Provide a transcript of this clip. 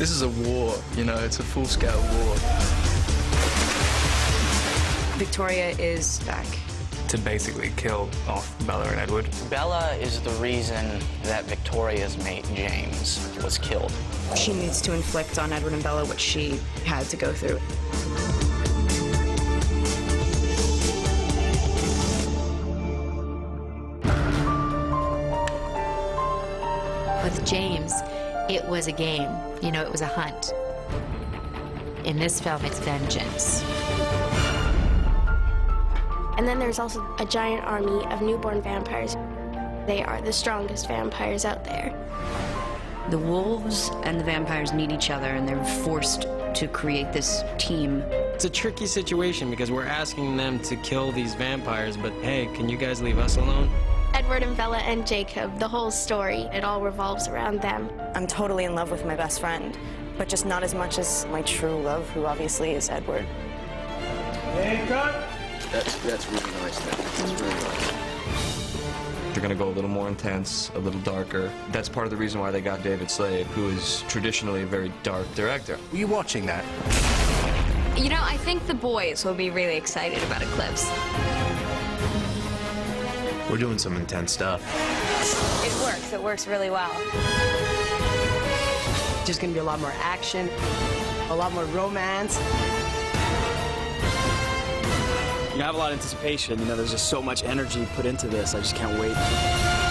This is a war, you know, it's a full-scale war. Victoria is back. To basically kill off Bella and Edward. Bella is the reason that Victoria's mate, James, was killed. She needs to inflict on Edward and Bella what she had to go through. With James, it was a game. You know, it was a hunt. In this film, it's vengeance. And then there's also a giant army of newborn vampires. They are the strongest vampires out there. The wolves and the vampires need each other, and they're forced to create this team. It's a tricky situation because we're asking them to kill these vampires, but hey, can you guys leave us alone? Edward and Bella and Jacob, the whole story, it all revolves around them. I'm totally in love with my best friend, but just not as much as my true love, who obviously is Edward. That's, that's really nice. That's really nice. They're going to go a little more intense, a little darker. That's part of the reason why they got David Slade, who is traditionally a very dark director. Were you watching that? You know, I think the boys will be really excited about Eclipse. We're doing some intense stuff. It works. It works really well. There's going to be a lot more action, a lot more romance. You know, I have a lot of anticipation. You know, there's just so much energy put into this. I just can't wait.